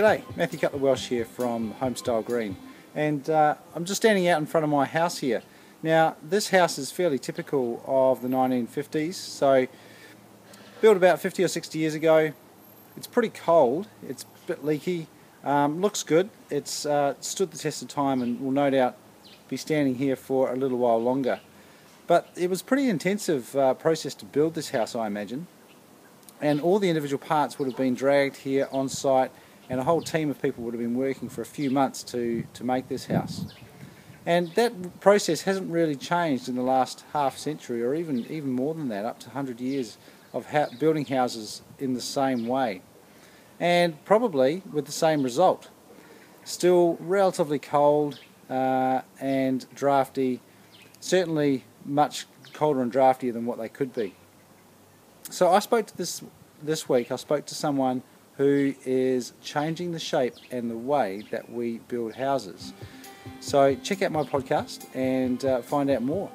G'day, Matthew Cutler Welsh here from Homestyle Green, and uh, I'm just standing out in front of my house here. Now, this house is fairly typical of the 1950s, so built about 50 or 60 years ago. It's pretty cold, it's a bit leaky, um, looks good, it's uh, stood the test of time and will no doubt be standing here for a little while longer. But it was pretty intensive uh, process to build this house, I imagine, and all the individual parts would have been dragged here on site and a whole team of people would have been working for a few months to, to make this house. And that process hasn't really changed in the last half century or even, even more than that, up to 100 years of ha building houses in the same way. And probably with the same result. Still relatively cold uh, and drafty, certainly much colder and draftier than what they could be. So I spoke to this this week. I spoke to someone who is changing the shape and the way that we build houses. So check out my podcast and uh, find out more.